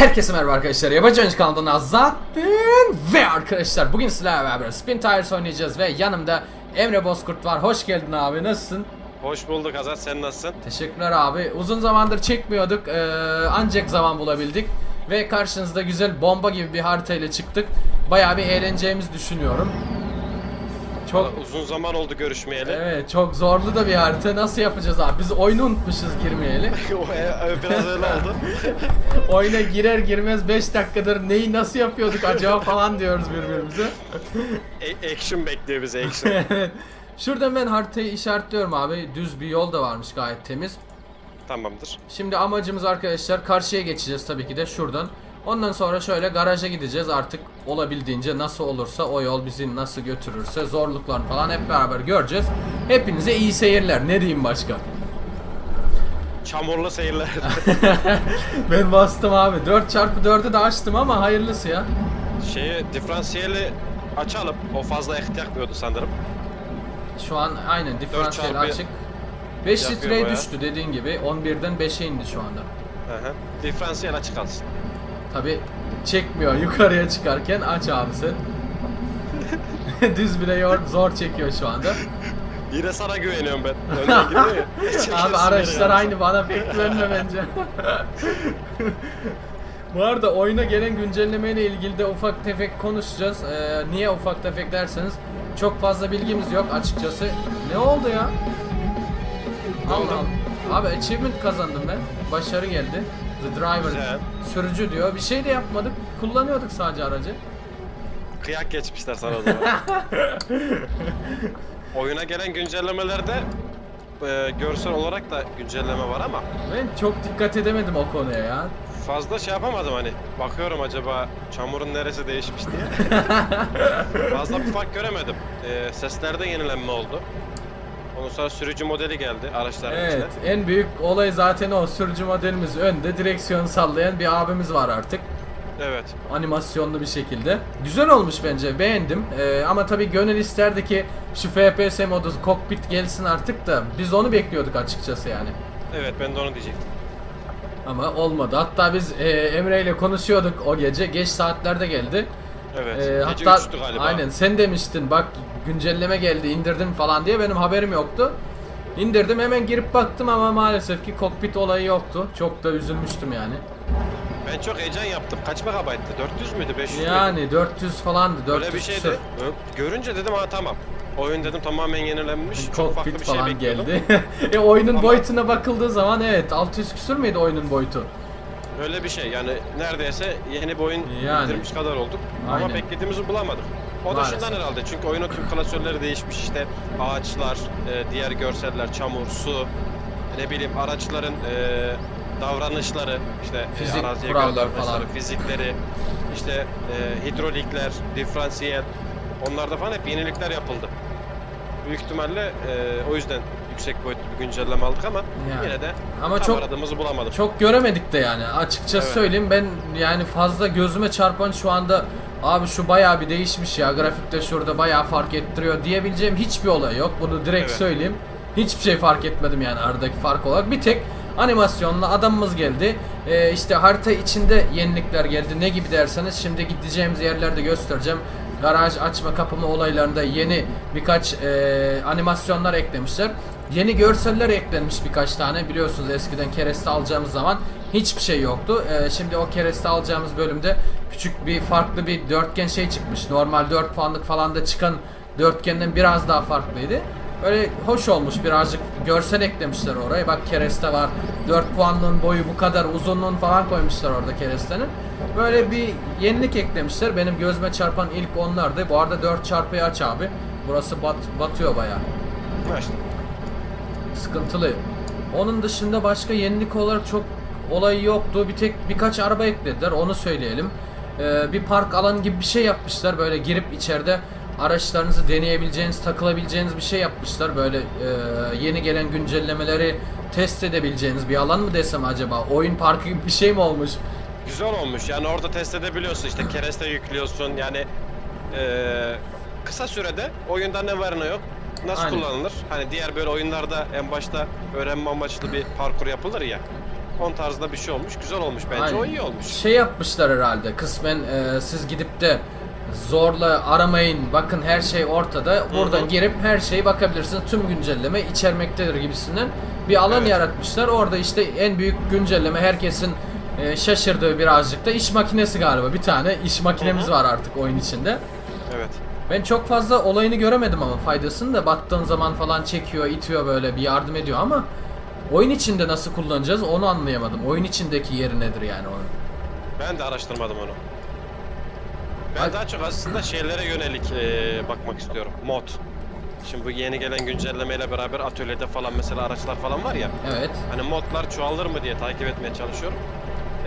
Herkese merhaba arkadaşlar. Yabancı Oyuncu kanalından zaten ve arkadaşlar bugün sizlerle beraber Spin Tires oynayacağız ve yanımda Emre Bozkurt var. Hoş geldin abi. Nasılsın? Hoş bulduk Azat sen nasılsın? Teşekkürler abi. Uzun zamandır çekmiyorduk. Ee, ancak zaman bulabildik. Ve karşınızda güzel bomba gibi bir harita ile çıktık. Bayağı bir eğleneceğimizi düşünüyorum. Çok Valla uzun zaman oldu görüşmeyeli. Evet çok zorlu da bir harita. Nasıl yapacağız abi? Biz oyunu unutmuşuz girmeyeli. O, e, Biraz öyle oldu. Oyuna girer girmez 5 dakikadır neyi nasıl yapıyorduk acaba falan diyoruz birbirimize. E- action bekliyor bizi action. Evet. Şuradan ben haritayı işaretliyorum abi. Düz bir yol da varmış gayet temiz. Tamamdır. Şimdi amacımız arkadaşlar karşıya geçeceğiz tabii ki de şuradan. Ondan sonra şöyle garaja gideceğiz artık olabildiğince nasıl olursa o yol bizi nasıl götürürse zorluklarını falan hep beraber göreceğiz. Hepinize iyi seyirler ne diyeyim başka. Çamurlu seyirler. ben bastım abi 4x4'ü de açtım ama hayırlısı ya. Şeyi diferansiyeli açalım. O fazla yakıt yakmıyordu sanırım. Şu an aynen diferansiyel açık. 5 yapıyor litreye düştü dediğin gibi 11'den 5'e indi şu anda. Hı hı. Diferansiyel açık kalsın. Tabi çekmiyor yukarıya çıkarken aç abi sen. Düz bile yor- zor çekiyor şu anda. Yine sana güveniyorum ben. Abi araçlar aynı bana pek güvenme bence. Bu arada oyuna gelen güncellemeyle ilgili de ufak tefek konuşacağız. Ee, niye ufak tefek derseniz çok fazla bilgimiz yok açıkçası. Ne oldu ya? Ne oldu? Allah Allah. Abi achievement kazandım ben. Başarı geldi. The driver Güzel. sürücü diyor. Bir şey de yapmadık. Kullanıyorduk sadece aracı. Kıyak geçmişler sana o zaman. Oyuna gelen güncellemelerde e, görsel olarak da güncelleme var ama Ben çok dikkat edemedim o konuya ya. fazla şey yapamadım hani. Bakıyorum acaba çamurun neresi değişmiş diye. fazla bir fark göremedim. Ee, seslerde yenilenme oldu. Ondan sonra sürücü modeli geldi araçların Evet, içine. en büyük olay zaten o. Sürücü modelimiz önde, direksiyon sallayan bir abimiz var artık. Evet. Animasyonlu bir şekilde. Güzel olmuş bence, beğendim. Ee, ama tabii gönül isterdi ki şu FPS modu, kokpit gelsin artık da biz onu bekliyorduk açıkçası yani. Evet ben de onu diyecektim. Ama olmadı. Hatta biz e, Emre ile konuşuyorduk o gece. Geç saatlerde geldi. Evet. Ee, hatta aynen sen demiştin bak güncelleme geldi indirdim falan diye benim haberim yoktu. İndirdim hemen girip baktım ama maalesef ki kokpit olayı yoktu. Çok da üzülmüştüm yani. Ben çok heyecan yaptım. Kaç megabayttı? 400 müydü? 500 müydü? Yani 400 falandı 400 Öyle bir şeydi. küsur. Görünce dedim ha tamam. Oyun dedim tamamen yenilenmiş. Çok farklı Kokpit bir şey falan bekliyordum. geldi. e oyunun Ama- boyutuna bakıldığı zaman evet 600 küsur müydü oyunun boyutu? Öyle bir şey yani neredeyse yeni bir oyun Yani. kadar olduk. Aynen. Ama beklediğimizi bulamadık. O da Maalesef. şundan herhalde çünkü oyunun tüm klasörleri değişmiş işte ağaçlar, e, diğer görseller, çamur, su, ne bileyim araçların e, davranışları, işte e, Fizik araziye kurallar göre davranışları, falan. fizikleri, işte e, hidrolikler, diferansiyel, onlarda falan hep yenilikler yapıldı. Büyük ihtimalle e, o yüzden yüksek boyutlu bir güncelleme aldık ama Yani. yine de Ama tam çok aradığımızı bulamadık. çok göremedik de yani açıkçası Evet. söyleyeyim ben yani fazla gözüme çarpan şu anda abi şu bayağı bir değişmiş ya grafikte şurada bayağı fark ettiriyor diyebileceğim hiçbir olay yok bunu direkt Evet. söyleyeyim hiçbir şey fark etmedim yani aradaki fark olarak bir tek animasyonla adamımız geldi Ee, işte harita içinde yenilikler geldi ne gibi derseniz şimdi gideceğimiz yerlerde göstereceğim garaj açma kapama olaylarında yeni birkaç e, animasyonlar eklemişler. Yeni görseller eklenmiş birkaç tane. Biliyorsunuz eskiden kereste alacağımız zaman hiçbir şey yoktu. E, şimdi o kereste alacağımız bölümde küçük bir farklı bir dörtgen şey çıkmış. Normal 4 puanlık falan da çıkan dörtgenden biraz daha farklıydı. Böyle hoş olmuş birazcık görsel eklemişler oraya. Bak kereste var. 4 puanlığın boyu bu kadar uzunluğunu falan koymuşlar orada kerestenin. Böyle bir yenilik eklemişler. Benim gözüme çarpan ilk onlardı. Bu arada 4 çarpıyı aç abi. Burası bat, batıyor işte. Sıkıntılı. Onun dışında başka yenilik olarak çok olay yoktu. Bir tek birkaç araba eklediler. Onu söyleyelim. Ee, bir park alanı gibi bir şey yapmışlar. Böyle girip içeride araçlarınızı deneyebileceğiniz, takılabileceğiniz bir şey yapmışlar. Böyle e, yeni gelen güncellemeleri test edebileceğiniz bir alan mı desem acaba? Oyun parkı gibi bir şey mi olmuş? Güzel olmuş. Yani orada test edebiliyorsun işte kereste yüklüyorsun. Yani eee, kısa sürede oyunda ne var ne yok nasıl Aynen. kullanılır? Hani diğer böyle oyunlarda en başta öğrenme amaçlı bir parkur yapılır ya. 10 tarzında bir şey olmuş. Güzel olmuş bence. Aynen. O iyi olmuş. Şey yapmışlar herhalde kısmen e, siz gidip de zorla aramayın bakın her şey ortada buradan girip her şeye bakabilirsiniz tüm güncelleme içermektedir gibisinden bir alan Evet. yaratmışlar orada işte en büyük güncelleme herkesin e, şaşırdığı birazcık da iş makinesi galiba bir tane iş makinemiz Hı hı. var artık oyun içinde Evet. ben çok fazla olayını göremedim ama faydasını da battığın zaman falan çekiyor itiyor böyle bir yardım ediyor ama oyun içinde nasıl kullanacağız onu anlayamadım oyun içindeki yeri nedir yani onun Ben de araştırmadım onu. Ben Hadi. daha çok aslında şeylere yönelik eee, bakmak istiyorum. Mod. Şimdi bu yeni gelen güncellemeyle beraber atölyede falan mesela araçlar falan var ya. evet Hani modlar çoğalır mı diye takip etmeye çalışıyorum.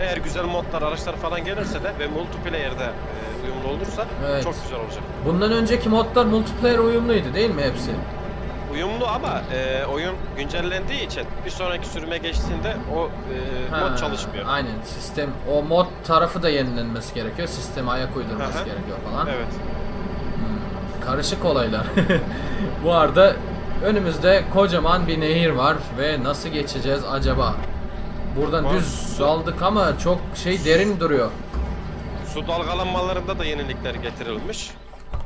Eğer güzel modlar, araçlar falan gelirse de ve multiplayer'de eee, uyumlu olursa Evet. çok güzel olacak. Bundan önceki modlar multiplayer uyumluydu değil mi hepsi? Uyumlu ama eee, oyun güncellendiği için bir sonraki sürüme geçtiğinde o Ha, mod çalışmıyor. Aynen sistem o mod tarafı da yenilenmesi gerekiyor. Sisteme ayak uydurması gerekiyor falan. Evet. Karışık olaylar. Bu arada önümüzde kocaman bir nehir var ve nasıl geçeceğiz acaba? Buradan Var, düz su- daldık ama çok şey derin duruyor. Su dalgalanmalarında da yenilikler getirilmiş.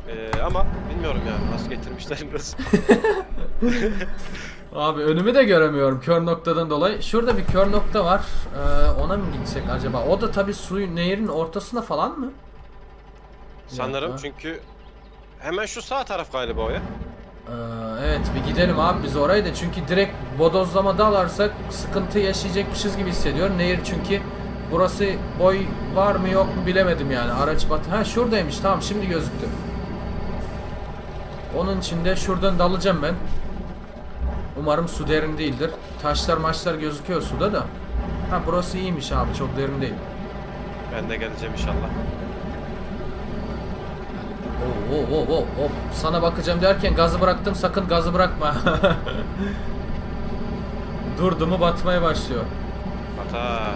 Eee, ama bilmiyorum ya nasıl getirmişler nasıl. Abi önümü de göremiyorum kör noktadan dolayı. Şurada bir kör nokta var. Ee, ona mı gitsek acaba? O da tabii suyun nehirin ortasında falan mı? Sanırım dakika. çünkü hemen şu sağ taraf galiba o ya. Ee, evet bir gidelim abi biz oraya da çünkü direkt bodozlama dalarsak sıkıntı yaşayacakmışız gibi hissediyorum. Nehir çünkü burası boy var mı yok mu bilemedim yani. Araç bat. Ha şuradaymış tamam şimdi gözüktü. Onun için de şuradan dalacağım ben. Umarım su derin değildir. Taşlar maçlar gözüküyor suda da. Ha burası iyiymiş abi çok derin değil. Ben de geleceğim inşallah. Oo, oo, oo, oo. Sana bakacağım derken gazı bıraktım sakın gazı bırakma. Durdu mu batmaya başlıyor. Batar.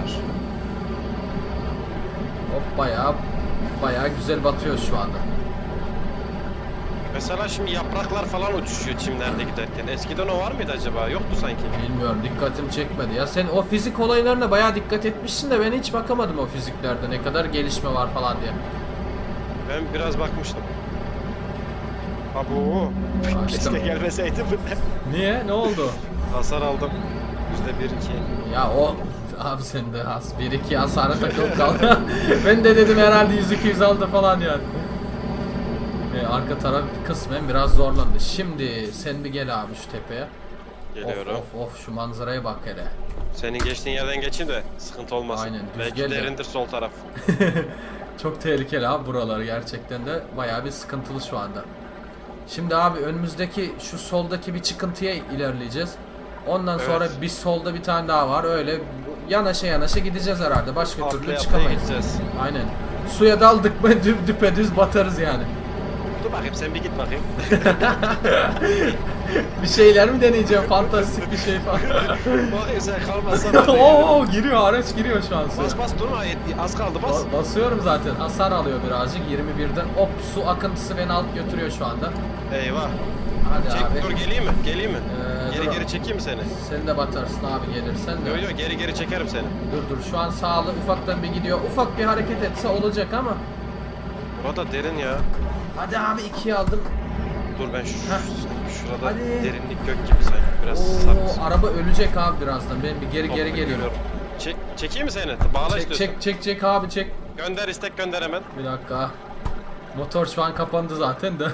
Hop bayağı bayağı güzel batıyor şu anda. Mesela şimdi yapraklar falan uçuşuyor çimlerde giderken. Eskiden o var mıydı acaba? Yoktu sanki. Bilmiyorum dikkatim çekmedi ya. Sen o fizik olaylarına bayağı dikkat etmişsin de ben hiç bakamadım o fiziklerde ne kadar gelişme var falan diye. Ben biraz bakmıştım. Açtım. Keşke gelmeseydi bu. Niye? Ne oldu? Hasar aldım. Yüzde bir iki. Ya o abi sen de has 1 2 hasara takılıp kaldı. ben de dedim herhalde 100 200 aldı falan yani. Ee, arka taraf kısmen biraz zorlandı. Şimdi sen bir gel abi şu tepeye. Geliyorum. Of of of şu manzaraya bak hele. Senin geçtiğin yerden geçeyim de sıkıntı olmasın. Aynen, düz Belki gel de. derindir sol taraf. Çok tehlikeli abi buralar gerçekten de bayağı bir sıkıntılı şu anda. Şimdi abi önümüzdeki şu soldaki bir çıkıntıya ilerleyeceğiz. Ondan Evet. sonra bir solda bir tane daha var. Öyle yanaşa yanaşa gideceğiz herhalde. Başka türlü Atlaya atlaya çıkamayız. gideceğiz. Aynen. Suya daldık mı dü- düpedüz batarız yani. Dur bakayım sen bir git bakayım. Bir şeyler mi deneyeceğim? Fantastik bir şey falan. bakayım sen kalmazsan. Oo giriyor araç giriyor şu an. Bas bas durma az kaldı bas. Ba- basıyorum zaten. Hasar alıyor birazcık 21'den. Hop su akıntısı beni alıp götürüyor şu anda. Eyvah. Hadi Çek, abi. dur geleyim mi? Geleyim mi? Ee, geri dur. geri çekeyim mi seni? Sen de batarsın abi gelirsen de. Yok yok geri geri çekerim seni. Dur dur şu an sağlı ufaktan bir gidiyor. Ufak bir hareket etse olacak ama. Burada derin ya. Hadi abi ikiye aldım. Dur ben şu, Heh. şurada Hadi. derinlik gök gibi sanki. Biraz sarkısı. Oo, araba ölecek abi birazdan. Ben bir geri geri geliyorum. Çek, çekeyim mi seni? Bağla Çek çek çek çek abi çek. Gönder istek gönder hemen. Bir dakika. Motor şu an kapandı zaten de.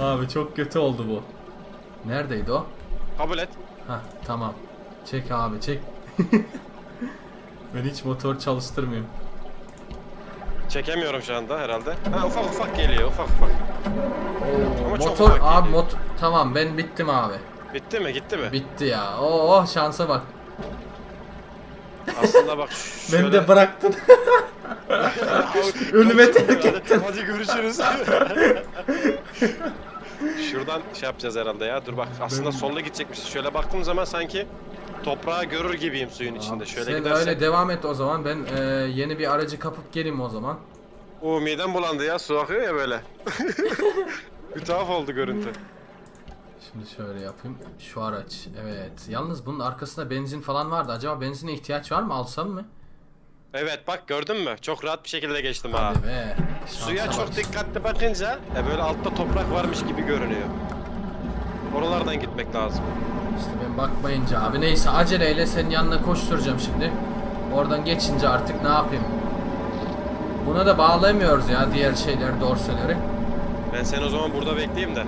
abi çok kötü oldu bu. Neredeydi o? Kabul et. Hah tamam. Çek abi çek. ben hiç motor çalıştırmıyorum. Çekemiyorum şu anda herhalde. Ha ufak ufak geliyor ufak ufak. Ama çok motor ufak abi geliyor. mot tamam ben bittim abi. Bitti mi? Gitti mi? Bitti ya. Oo şansa bak. Aslında bak şöyle... Beni de bıraktın. Ölüme terk ettin. Hadi görüşürüz. Şuradan şey yapacağız herhalde ya. Dur bak aslında solda gidecekmişiz. Şöyle baktığım zaman sanki toprağı görür gibiyim suyun içinde. Şöyle Sen gidersek. öyle devam et o zaman. Ben e, yeni bir aracı kapıp geleyim o zaman. Oo midem bulandı ya su akıyor ya böyle. bir tuhaf oldu görüntü. Şimdi şöyle yapayım. Şu araç. Evet. Yalnız bunun arkasında benzin falan vardı. Acaba benzine ihtiyaç var mı? Alsam mı? Evet bak gördün mü? Çok rahat bir şekilde geçtim ha. Hadi be. Şansa Suya bak. çok dikkatli bakınca e, böyle altta toprak varmış gibi görünüyor. Oralardan gitmek lazım. İşte ben bakmayınca abi. Neyse aceleyle senin yanına koşturacağım şimdi. Oradan geçince artık ne yapayım? Buna da bağlayamıyoruz ya diğer şeyleri, dorseleri. Ben seni o zaman burada bekleyeyim de.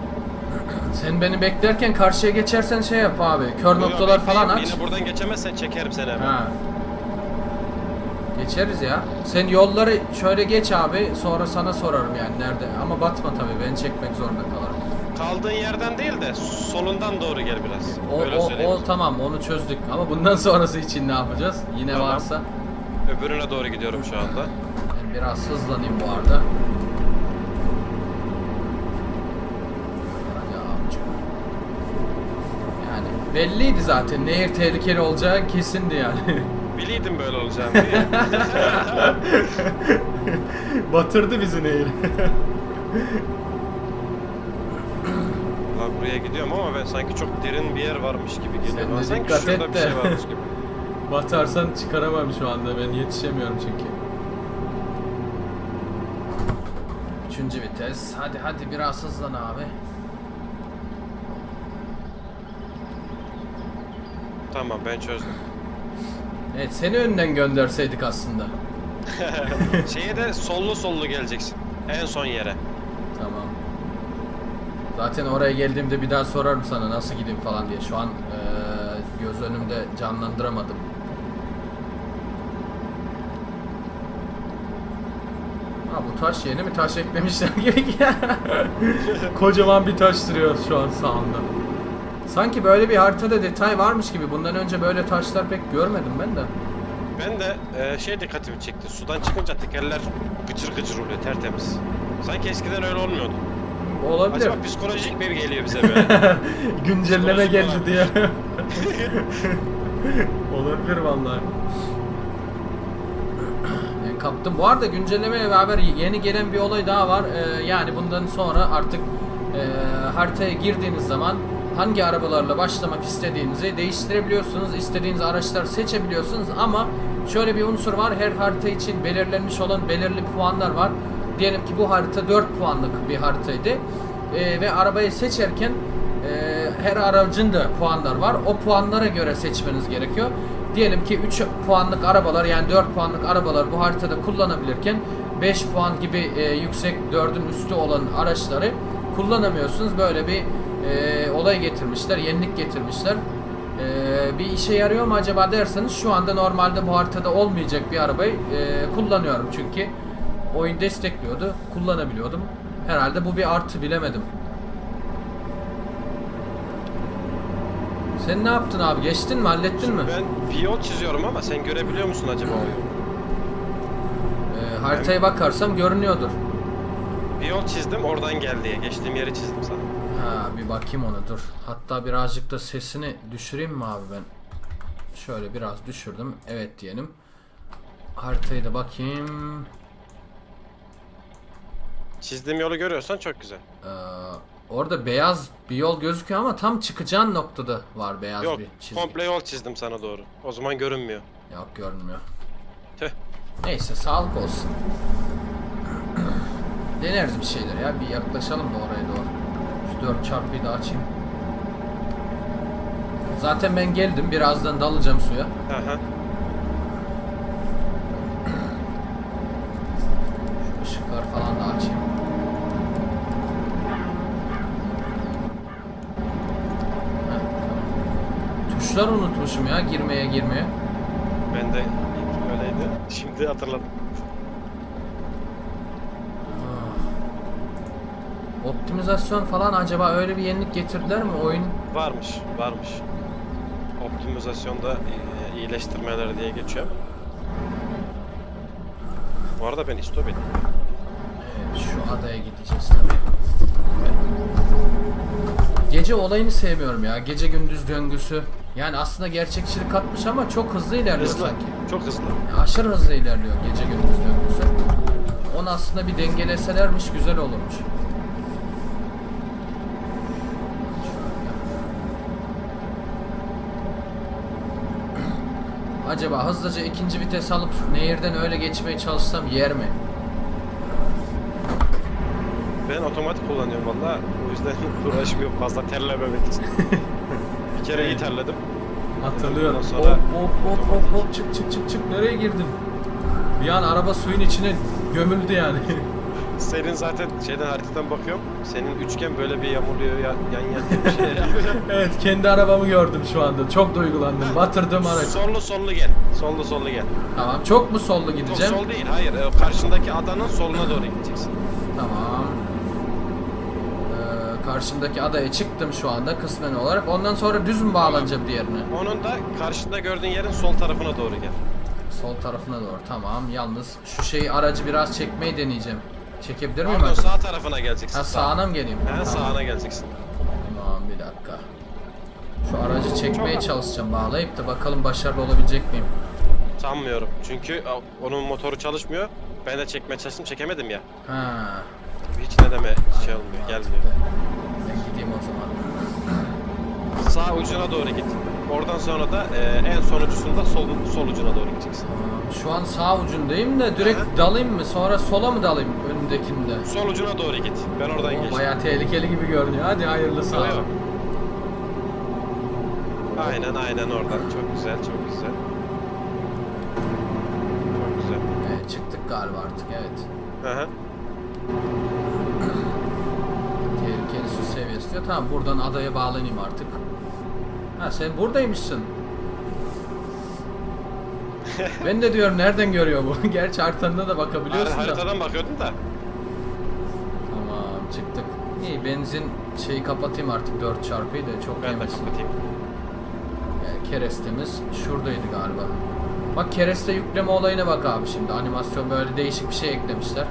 Sen beni beklerken karşıya geçersen şey yap abi. Kör Yo, noktalar falan aç. Yine buradan geçemezsen çekerim seni hemen. Ha. Geçeriz ya. Sen yolları şöyle geç abi. Sonra sana sorarım yani nerede. Ama batma tabii. Ben çekmek zorunda kalırım. Kaldığın yerden değil de solundan doğru gel biraz. O, Öyle o, söyleyeyim. o tamam onu çözdük. Ama bundan sonrası için ne yapacağız? Yine Tamam. varsa. Öbürüne doğru gidiyorum şu anda. Ben biraz hızlanayım bu arada. Yani belliydi zaten. Nehir tehlikeli olacağı kesindi yani. Biliydim böyle olacağını diye. Batırdı bizi nehir. Buraya gidiyorum ama ben sanki çok derin bir yer varmış gibi geliyor. Sen de sanki dikkat et bir de. şey varmış gibi. Batarsan çıkaramam şu anda. Ben yetişemiyorum çünkü. Üçüncü vites. Hadi hadi biraz hızlan abi. Tamam ben çözdüm. Evet seni önden gönderseydik aslında. Şeye de sollu sollu geleceksin. En son yere. Zaten oraya geldiğimde bir daha sorarım sana nasıl gideyim falan diye. Şu an eee, göz önümde canlandıramadım. Ha bu taş yeni mi taş eklemişler gibi ya. Kocaman bir taş duruyor şu an sağında. Sanki böyle bir haritada detay varmış gibi. Bundan önce böyle taşlar pek görmedim ben de. Ben de e, şey dikkatimi çekti. Sudan çıkınca tekerler gıcır gıcır oluyor tertemiz. Sanki eskiden öyle olmuyordu. Olabilir. Acaba psikolojik bir geliyor bize böyle. Güncelleme geldi diye. Olabilir vallahi. Ben kaptım. Bu arada güncellemeyle beraber yeni gelen bir olay daha var. Ee, yani bundan sonra artık e, haritaya girdiğiniz zaman hangi arabalarla başlamak istediğinizi değiştirebiliyorsunuz. İstediğiniz araçlar seçebiliyorsunuz ama şöyle bir unsur var. Her harita için belirlenmiş olan belirli puanlar var. Diyelim ki bu harita 4 puanlık bir haritaydı. Ee, ve arabayı seçerken ee, her aracın da puanlar var. O puanlara göre seçmeniz gerekiyor. Diyelim ki 3 puanlık arabalar yani 4 puanlık arabalar bu haritada kullanabilirken 5 puan gibi e, yüksek 4'ün üstü olan araçları kullanamıyorsunuz. Böyle bir e, olay getirmişler, yenilik getirmişler. E, bir işe yarıyor mu acaba derseniz şu anda normalde bu haritada olmayacak bir arabayı e, kullanıyorum çünkü oyun destekliyordu, kullanabiliyordum. Herhalde bu bir artı bilemedim. Sen ne yaptın abi? Geçtin mi? Hallettin mi? ben bir yol çiziyorum ama sen görebiliyor musun acaba o yolu? Ee, haritaya bakarsam görünüyordur. Bir yol çizdim oradan gel diye. Geçtiğim yeri çizdim sana. Ha bir bakayım ona dur. Hatta birazcık da sesini düşüreyim mi abi ben? Şöyle biraz düşürdüm. Evet diyelim. Haritayı da bakayım. Çizdiğim yolu görüyorsan çok güzel. Ee, orada beyaz bir yol gözüküyor ama tam çıkacağın noktada var beyaz Yok bir çizgi. komple yol çizdim sana doğru. O zaman görünmüyor. Yok görünmüyor. Tüh. Neyse sağlık olsun. Deneriz bir şeyler ya. Bir yaklaşalım da oraya doğru. Şu 4 çarpıyı da açayım. Zaten ben geldim. Birazdan dalacağım suya. Aha. Şu ışıklar falan da açayım. Heh, tamam. Tuşlar unutmuşum ya girmeye girmeye. Ben de ilk öyleydi. Şimdi hatırladım. Optimizasyon falan acaba öyle bir yenilik getirdiler mi oyun? Varmış, varmış. Optimizasyonda e, iyileştirmeleri diye geçiyor. Bu arada ben istop ettim. Evet, şu adaya gideceğiz tabii. Evet. Gece olayını sevmiyorum ya. Gece gündüz döngüsü. Yani aslında gerçekçilik katmış ama çok hızlı ilerliyor hızlı. sanki. Çok hızlı. Yani aşırı hızlı ilerliyor gece gündüz döngüsü. Onu aslında bir dengeleselermiş güzel olurmuş. Acaba hızlıca ikinci vites alıp nehirden öyle geçmeye çalışsam yer mi? Ben otomatik kullanıyorum valla. O yüzden uğraşmıyorum fazla terlememek için. bir kere iyi terledim. Hatırlıyorum. Hop sonra- hop hop hop hop çık çık çık çık nereye girdim? Bir an araba suyun içine gömüldü yani. Senin zaten şeyden haritadan bakıyorum. Senin üçgen böyle bir yamuluyor ya, yan yan bir şey. evet kendi arabamı gördüm şu anda. Çok duygulandım. Batırdım araç. Sollu sollu gel. Sollu sollu gel. Tamam çok mu sollu gideceğim? sol değil hayır. e, Karşındaki adanın soluna doğru gideceksin. Tamam. Ee, karşımdaki adaya çıktım şu anda kısmen olarak. Ondan sonra düz mü bağlanacağım diğerine? Onun da karşında gördüğün yerin sol tarafına doğru gel. Sol tarafına doğru. Tamam. Yalnız şu şeyi aracı biraz çekmeyi deneyeceğim. Çekebilir miyim Pardon sağ tarafına geleceksin. Ha sağına mı geleyim? He Tamam. sağına geleceksin. Tamam bir dakika. Şu aracı çekmeye çalışacağım bağlayıp da bakalım başarılı olabilecek miyim? Sanmıyorum. Çünkü onun motoru çalışmıyor. Ben de çekmeye çalıştım çekemedim ya. Ha. Hiç ne deme şey olmuyor gelmiyor. Gideyim o zaman. Sağ ucuna doğru git. Oradan sonra da e, en sonuncusunda sol, sol ucuna doğru gideceksin. Şu an sağ ucundayım da direkt dalayım mı? Sonra sola mı dalayım önündekinde? Sol ucuna doğru git. Ben oradan geçtim. bayağı tehlikeli gibi görünüyor. Hadi hayırlısı Yok, abi. yok. Aynen aynen oradan. Çok güzel çok güzel. Çok güzel. Evet, çıktık galiba artık evet. Hı hı. Diyor. Tamam buradan adaya bağlanayım artık. Ha sen buradaymışsın. ben de diyorum nereden görüyor bu? Gerçi haritanda da bakabiliyorsun da. Haritadan bakıyordun da. Tamam çıktık. İyi benzin şeyi kapatayım artık 4 çarpıyı da çok Ben de yemesin. kapatayım. Yani kerestemiz şuradaydı galiba. Bak kereste yükleme olayına bak abi şimdi. Animasyon böyle değişik bir şey eklemişler.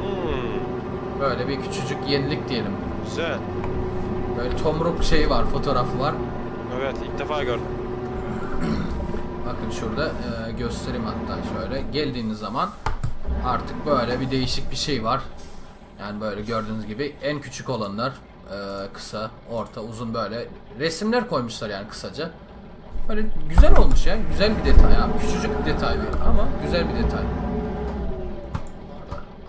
Hmm, Böyle bir küçücük yenilik diyelim. Güzel. Böyle tomruk şeyi var, fotoğrafı var. Evet ilk defa gördüm. Bakın şurada e, göstereyim hatta şöyle. Geldiğiniz zaman artık böyle bir değişik bir şey var. Yani böyle gördüğünüz gibi en küçük olanlar e, kısa, orta, uzun böyle resimler koymuşlar yani kısaca. Böyle güzel olmuş ya. Güzel bir detay abi. Küçücük bir detay bir ama güzel bir detay.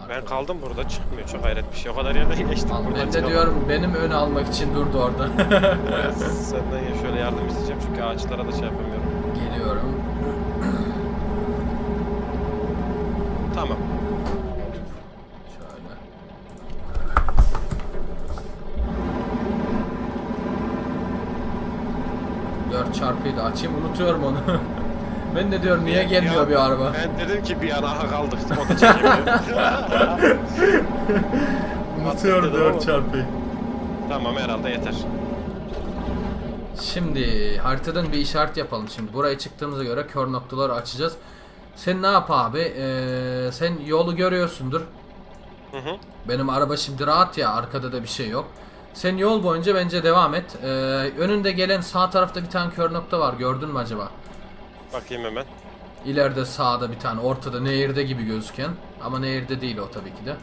Ben kaldım burada çıkmıyor. Çok hayret bir şey. O kadar yerden geçtim. Al, ben de çıkamam. diyorum benim ön almak için durdu orada. Evet, senden ya şöyle yardım isteyeceğim çünkü ağaçlara da şey yapamıyorum. Geliyorum. Tamam. Şöyle. Dört çarpıyı da açayım unutuyorum onu. ben de diyorum niye gelmiyor bir araba. Ben dedim ki bir an aha kaldık. O da çekemiyor. Unutuyorum dedim ama. dört çarpıyı. tamam herhalde yeter. Şimdi haritadan bir işaret yapalım şimdi. Buraya çıktığımıza göre kör noktaları açacağız. Sen ne yap abi? Ee, sen yolu görüyorsundur. Hı hı. Benim araba şimdi rahat ya arkada da bir şey yok. Sen yol boyunca bence devam et. Ee, önünde gelen sağ tarafta bir tane kör nokta var gördün mü acaba? Bakayım hemen. İleride sağda bir tane ortada nehirde gibi gözüken ama nehirde değil o tabii ki de.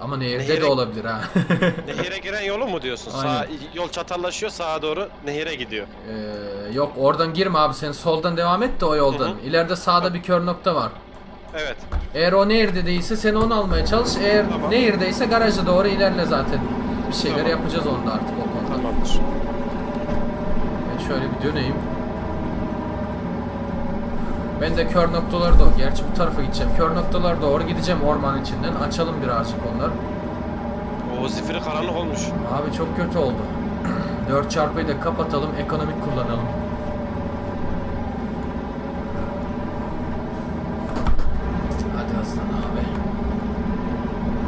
Ama nehirde de Nehire- olabilir ha. Nehire giren yolu mu diyorsun? Sağ, yol çatallaşıyor sağa doğru nehire gidiyor. Ee, yok oradan girme abi sen soldan devam et de o yoldan. Hı hı. İleride sağda bir kör nokta var. Evet. Eğer o nehirde değilse sen onu almaya çalış. Eğer Tamam. nehirdeyse garaja doğru ilerle zaten. Bir şeyler Tamam. yapacağız onda artık o konuda. Tamamdır. Ben şöyle bir döneyim. Ben de kör noktalara doğru, gerçi bu tarafa gideceğim. Kör noktalara doğru gideceğim orman içinden. Açalım birazcık onları. O zifiri karanlık olmuş. Abi çok kötü oldu. 4 çarpıyı da kapatalım, ekonomik kullanalım. Hadi aslan abi.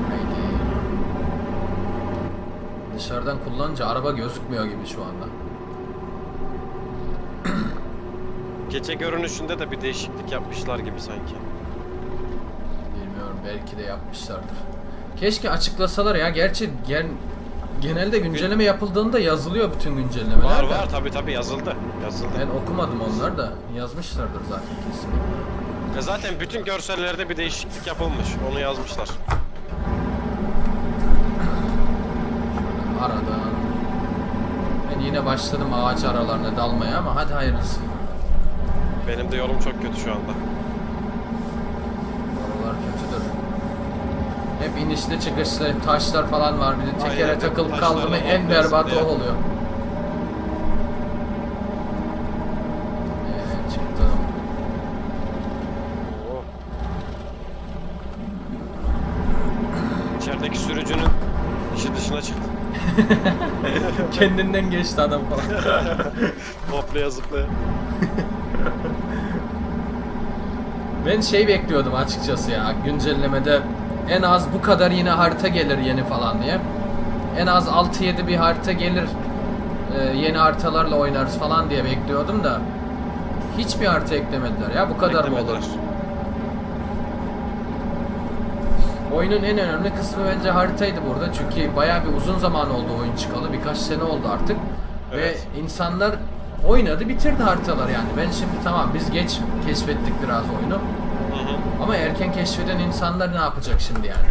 Haydi. Dışarıdan kullanınca araba gözükmüyor gibi şu anda. Gece görünüşünde de bir değişiklik yapmışlar gibi sanki. Bilmiyorum belki de yapmışlardır. Keşke açıklasalar ya. Gerçi gen, genelde güncelleme yapıldığında yazılıyor bütün güncellemeler. Var de. var tabi tabi yazıldı. Yazıldı. Ben okumadım onlar da. Yazmışlardır zaten kesinlikle. E zaten bütün görsellerde bir değişiklik yapılmış. Onu yazmışlar. Şöyle aradan. Ben yine başladım ağaç aralarına dalmaya ama hadi hayırlısı. Benim de yolum çok kötü şu anda. Oralar kötüdür. Hep inişli çıkışlı taşlar falan var. Bir de tekere Aynen, takılıp kaldı mı en berbat o oluyor. Ee, çıktım. İçerideki sürücünün işi dışına çıktı. Kendinden geçti adam falan. Hoplaya zıplaya. Ben şey bekliyordum açıkçası ya güncellemede en az bu kadar yine harita gelir yeni falan diye. En az 6-7 bir harita gelir e, yeni haritalarla oynarız falan diye bekliyordum da hiçbir harita eklemediler ya bu kadar mı olur? Oyunun en önemli kısmı bence haritaydı burada çünkü bayağı bir uzun zaman oldu oyun çıkalı birkaç sene oldu artık Evet. ve insanlar oynadı bitirdi haritalar yani ben şimdi tamam biz geç keşfettik biraz oyunu. Ama erken keşfeden insanlar ne yapacak şimdi yani?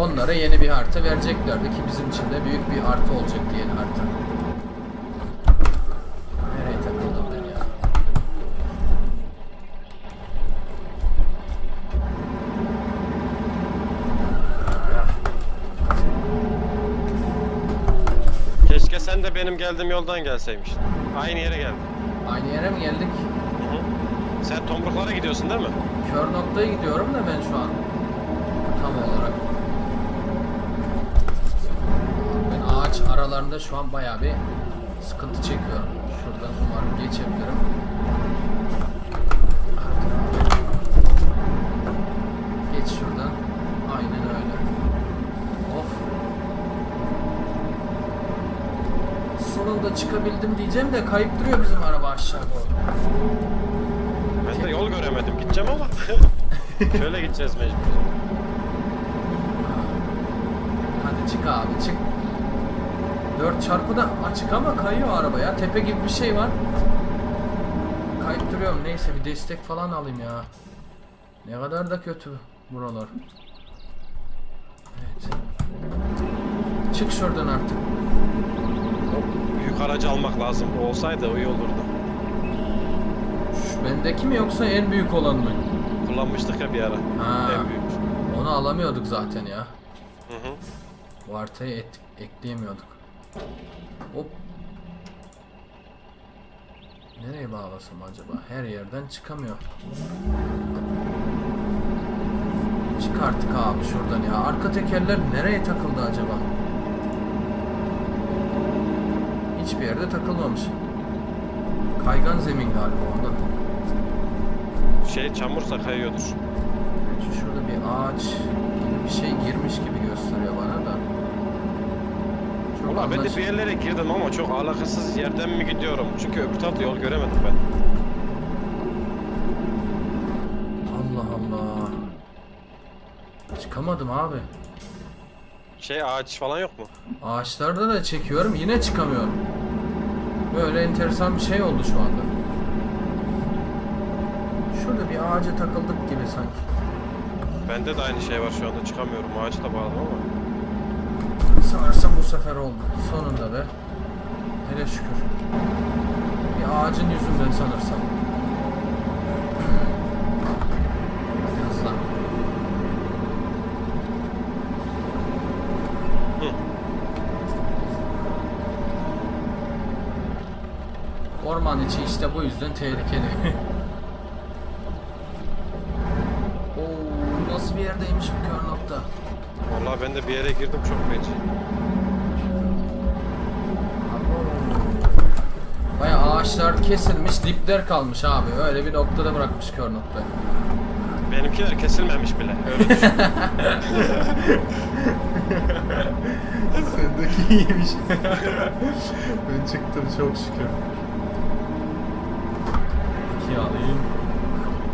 Onlara yeni bir harita vereceklerdi ki bizim için de büyük bir artı olacaktı yeni harita. Nereye takıldım ben ya? Keşke sen de benim geldiğim yoldan gelseymiştin. Aynı yere geldin. Aynı yere mi geldik? Sen tomruklara gidiyorsun değil mi? Kör noktaya gidiyorum da ben şu an. Tam olarak. Ben ağaç aralarında şu an bayağı bir sıkıntı çekiyorum. Şuradan umarım geçebilirim. Geç şuradan. Aynen öyle. Of. Sonunda çıkabildim diyeceğim de kayıp duruyor bizim araba aşağı doğru. De yol göremedim. Gideceğim ama. Şöyle gideceğiz mecbur. Hadi çık abi çık. 4 çarpı da açık ama kayıyor araba ya. Tepe gibi bir şey var. Kayıp duruyorum. Neyse bir destek falan alayım ya. Ne kadar da kötü buralar. Evet. Çık şuradan artık. Büyük aracı almak lazım. O olsaydı iyi olurdu. Bendeki mi yoksa en büyük olan mı? Kullanmıştık ya bir ara. Ha. En büyük. Onu alamıyorduk zaten ya. Hı hı. Bu haritayı et- ekleyemiyorduk. Hop. Nereye bağlasam acaba? Her yerden çıkamıyor. Çık artık abi şuradan ya. Arka tekerler nereye takıldı acaba? Hiçbir yerde takılmamış. Kaygan zemin galiba ondan. Şey çamursa kayıyordur. Şu şurada bir ağaç gibi bir şey girmiş gibi gösteriyor bana da. Çok Valla ben de bir yerlere girdim ama çok alakasız yerden mi gidiyorum? Çünkü öbür tarafta yol göremedim ben. Allah Allah. Çıkamadım abi. Şey ağaç falan yok mu? Ağaçlarda da çekiyorum yine çıkamıyorum. Böyle enteresan bir şey oldu şu anda. Bir ağaca takıldık gibi sanki. Bende de aynı şey var şu anda çıkamıyorum. Ağaçta bağladım ama. Sanırsam bu sefer oldu. Sonunda be. Hele şükür. Bir ağacın yüzünden sanırsam. Hızlan. Hı. Orman içi işte bu yüzden tehlikeli. bu kör nokta? Vallahi ben de bir yere girdim çok feci. Baya ağaçlar kesilmiş, dipler kalmış abi. Öyle bir noktada bırakmış kör noktayı. Benimkiler kesilmemiş bile. Öyle düşün. Sendeki iyiymiş. ben çıktım çok şükür. İki alayım.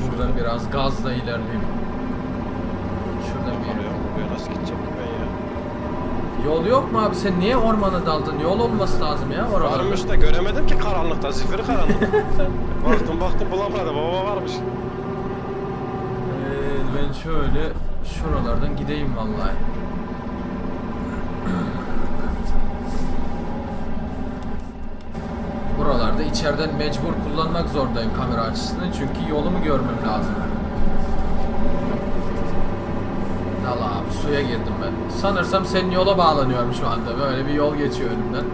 Buradan biraz gazla ilerleyeyim. Şuradan bir Bakalım buraya nasıl gideceğim ki ben ya. Yol yok mu abi? Sen niye ormana daldın? Yol olması lazım ya oralarda. Varmış da göremedim ki karanlıkta. Zifiri karanlık. baktım baktım bulamadım. Baba varmış. Ee, ben şöyle şuralardan gideyim vallahi. buralarda içeriden mecbur kullanmak zorundayım kamera açısını çünkü yolumu görmem lazım. Allah abi suya girdim ben. Sanırsam senin yola bağlanıyorum şu anda. Böyle bir yol geçiyor önümden.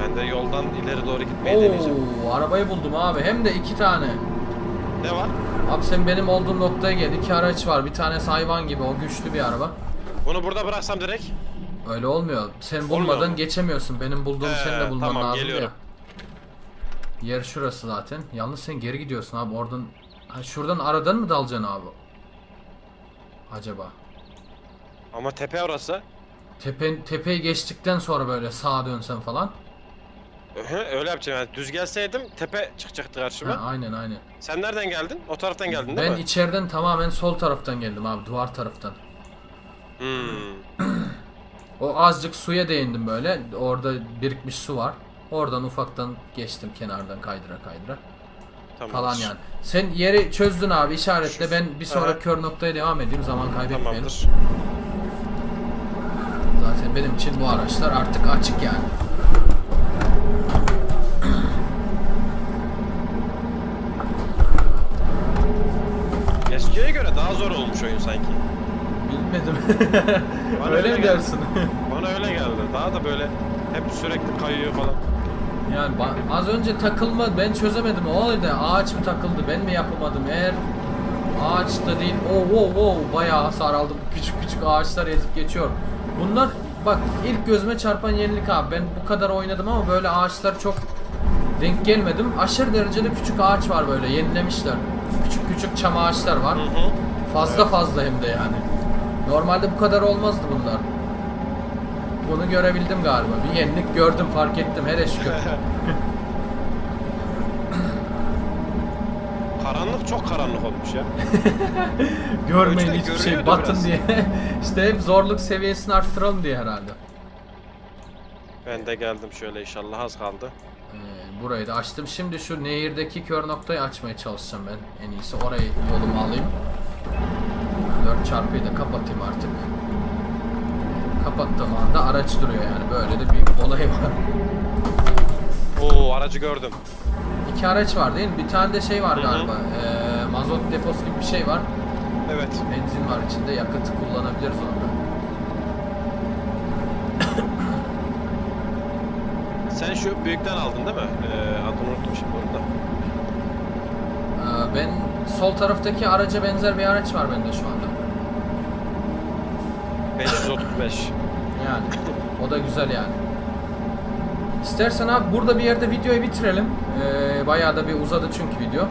Ben de yoldan ileri doğru gitmeyi deneyeceğim. Oo, arabayı buldum abi. Hem de iki tane. Ne var? Abi sen benim olduğum noktaya gel. İki araç var. Bir tane hayvan gibi. O güçlü bir araba. Bunu burada bıraksam direkt. Öyle olmuyor. Sen bulmadan geçemiyorsun. Benim bulduğum He, senin de bulman tamam, lazım geliyorum. ya. Yer şurası zaten. Yalnız sen geri gidiyorsun abi. Oradan ha, şuradan aradan mı dalacaksın abi? Acaba. Ama tepe orası. Tepe, tepeyi geçtikten sonra böyle sağa dönsen falan. Hı, Öyle yapacağım yani. Düz gelseydim tepe çıkacaktı karşıma. Ha, aynen aynen. Sen nereden geldin? O taraftan geldin değil Ben mi? içeriden tamamen sol taraftan geldim abi. Duvar taraftan. Hmm. O azıcık suya değindim böyle. Orada birikmiş su var. Oradan ufaktan geçtim kenardan kaydıra kaydıra Tamam. falan yani. Sen yeri çözdün abi işaretle. Ben bir sonraki Aha. kör noktaya devam edeyim. Zaman kaybetmeyelim. Tamamdır. Zaten benim için bu araçlar artık açık yani. Eskiye göre daha zor olmuş oyun sanki. Bilmedim. Bana Öyle mi geldi. dersin? Bana öyle geldi. Daha da böyle hep sürekli kayıyor falan. yani az önce takılma ben çözemedim. O halde ağaç mı takıldı ben mi yapamadım? Eğer ağaç da değil. Oh oh oh bayağı hasar aldım. Küçük küçük ağaçlar ezip geçiyor. Bunlar bak ilk gözüme çarpan yenilik abi. Ben bu kadar oynadım ama böyle ağaçlar çok denk gelmedim. Aşırı derecede küçük ağaç var böyle yenilemişler. Küçük küçük çam ağaçlar var. Hı hı. Fazla fazla hem de yani. Normalde bu kadar olmazdı bunlar. Bunu görebildim galiba. Bir yenilik gördüm, fark ettim. Hele şükür. Karanlık çok karanlık olmuş ya. Görmeyin Önceden hiçbir şey, batın biraz. diye. işte hep zorluk seviyesini arttıralım diye herhalde. Ben de geldim şöyle inşallah az kaldı. Ee, burayı da açtım. Şimdi şu nehirdeki kör noktayı açmaya çalışacağım ben. En iyisi orayı yolumu alayım. 4 çarpıyı da kapatayım artık. Kapattığım anda araç duruyor yani. Böyle de bir olay var. Oo aracı gördüm. İki araç var değil mi? Bir tane de şey var Hı hı. galiba. Ee, mazot deposu gibi bir şey var. Evet. Benzin var içinde. Yakıt kullanabiliriz onda. Sen şu büyükten aldın değil mi? Ee, adını unuttum şimdi onu da. Ee, ben sol taraftaki araca benzer bir araç var bende şu anda. 535. Yani o da güzel yani. İstersen abi burada bir yerde videoyu bitirelim. Ee, bayağı da bir uzadı çünkü video.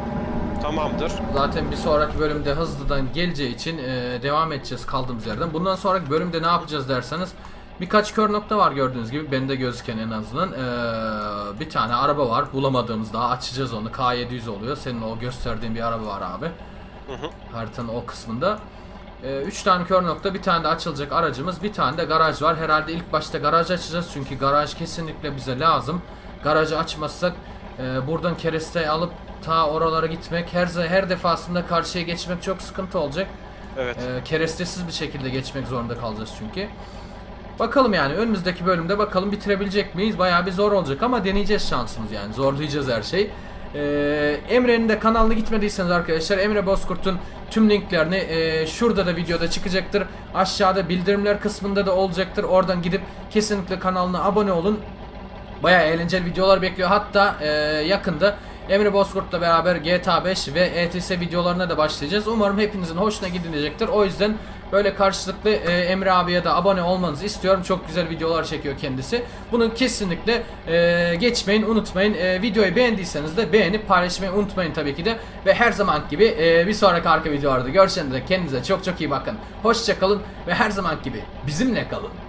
Tamamdır. Zaten bir sonraki bölümde hızlıdan geleceği için e, devam edeceğiz kaldığımız yerden. Bundan sonraki bölümde ne yapacağız derseniz birkaç kör nokta var gördüğünüz gibi bende gözüken en azından. Ee, bir tane araba var bulamadığımız daha açacağız onu K700 oluyor. Senin o gösterdiğin bir araba var abi. Hı hı. Haritanın o kısmında. 3 tane kör nokta, bir tane de açılacak aracımız, bir tane de garaj var. Herhalde ilk başta garaj açacağız çünkü garaj kesinlikle bize lazım. Garajı açmazsak e, buradan keresteyi alıp ta oralara gitmek, her her defasında karşıya geçmek çok sıkıntı olacak. Evet. E, kerestesiz bir şekilde geçmek zorunda kalacağız çünkü. Bakalım yani önümüzdeki bölümde bakalım bitirebilecek miyiz? Bayağı bir zor olacak ama deneyeceğiz şansımız yani. Zorlayacağız her şeyi. Ee, Emre'nin de kanalına gitmediyseniz arkadaşlar Emre Bozkurt'un tüm linklerini e, şurada da videoda çıkacaktır. Aşağıda bildirimler kısmında da olacaktır. Oradan gidip kesinlikle kanalına abone olun. Bayağı eğlenceli videolar bekliyor. Hatta e, yakında Emre Bozkurt'la beraber GTA 5 ve ETS videolarına da başlayacağız. Umarım hepinizin hoşuna gidecektir. O yüzden böyle karşılıklı e, Emre abiye de abone olmanızı istiyorum. Çok güzel videolar çekiyor kendisi. Bunu kesinlikle e, geçmeyin, unutmayın. E, videoyu beğendiyseniz de beğenip paylaşmayı unutmayın tabii ki de. Ve her zaman gibi e, bir sonraki arka videolarda görüşene dek kendinize çok çok iyi bakın. Hoşçakalın ve her zaman gibi bizimle kalın.